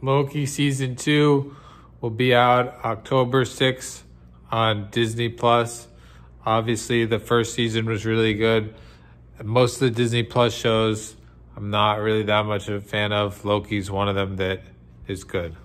Loki season two will be out October 6th on Disney Plus. Obviously, the first season was really good. Most of the Disney Plus shows, I'm not really that much of a fan of. Loki's one of them that is good.